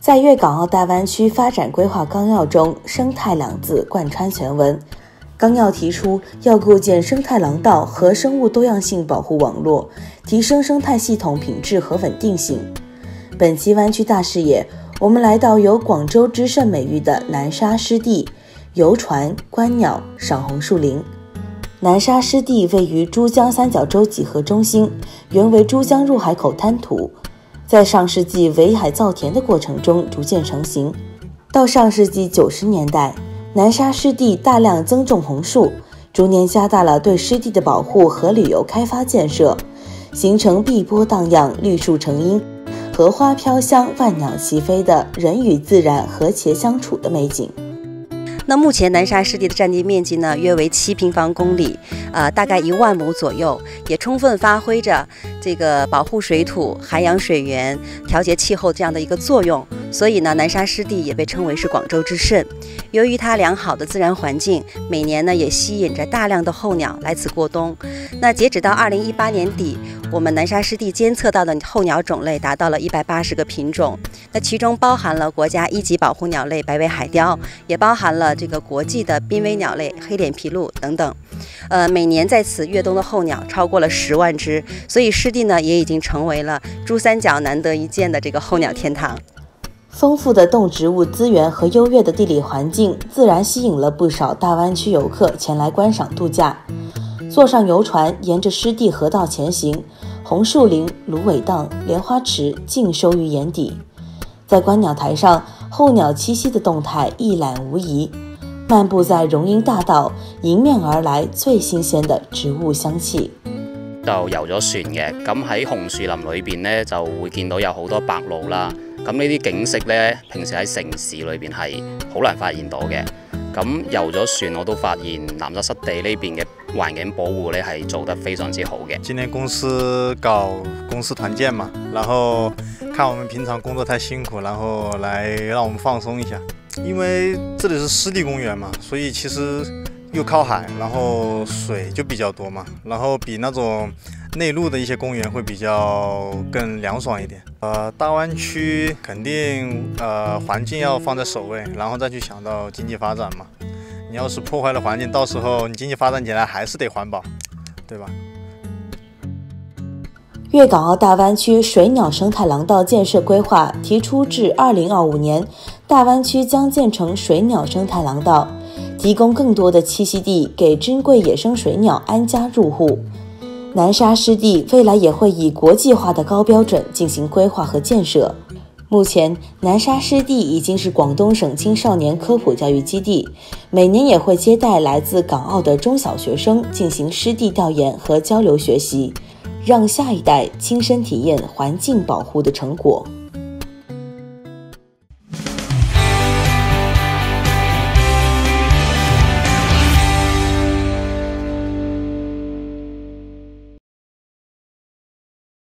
在粤港澳大湾区发展规划纲要中，“生态”两字贯穿全文。纲要提出要构建生态廊道和生物多样性保护网络，提升生态系统品质和稳定性。本期湾区大视野，我们来到有“广州之胜”美誉的南沙湿地，游船观鸟、赏红树林。南沙湿地位于珠江三角洲几何中心，原为珠江入海口滩涂。在上世纪围海造田的过程中逐渐成型，到上世纪九十年代，南沙湿地大量增种红树，逐年加大了对湿地的保护和旅游开发建设，形成碧波荡漾、绿树成荫、荷花飘香、万鸟齐飞的人与自然和谐相处的美景。那目前南沙湿地的占地面积呢，约为七平方公里，呃，大概一万亩左右，也充分发挥着这个保护水土、涵养水源、调节气候这样的一个作用。所以呢，南沙湿地也被称为是广州之肾。由于它良好的自然环境，每年呢也吸引着大量的候鸟来此过冬。那截止到二零一八年底。我们南沙湿地监测到的候鸟种类达到了一百八十个品种，那其中包含了国家一级保护鸟类白尾海雕，也包含了这个国际的濒危鸟类黑脸琵鹭等等。呃，每年在此越冬的候鸟超过了十万只，所以湿地呢也已经成为了珠三角难得一见的这个候鸟天堂。丰富的动植物资源和优越的地理环境，自然吸引了不少大湾区游客前来观赏度假。坐上游船，沿着湿地河道前行，红树林、芦苇荡、莲花池尽收于眼底。在观鸟台上，候鸟栖息的动态一览无遗。漫步在榕荫大道，迎面而来最新鲜的植物香气。就游咗船嘅，咁喺红树林里边呢，就会见到有好多白鹭啦。咁呢啲景色呢，平时喺城市里边系好难发现到嘅。咁游咗船，我都发现南沙湿地呢边嘅环境保护咧係做得非常之好嘅。今年公司搞公司团建嘛，然后看我们平常工作太辛苦，然后来让我们放松一下。因为这里是湿地公园嘛，所以其实又靠海，然后水就比较多嘛，然后比那种。内陆的一些公园会比较更凉爽一点。呃，大湾区肯定呃环境要放在首位，然后再去想到经济发展嘛。你要是破坏了环境，到时候你经济发展起来还是得环保，对吧？粤港澳大湾区水鸟生态廊道建设规划提出，至2025年，大湾区将建成水鸟生态廊道，提供更多的栖息地给珍贵野生水鸟安家入户。南沙湿地未来也会以国际化的高标准进行规划和建设。目前，南沙湿地已经是广东省青少年科普教育基地，每年也会接待来自港澳的中小学生进行湿地调研和交流学习，让下一代亲身体验环境保护的成果。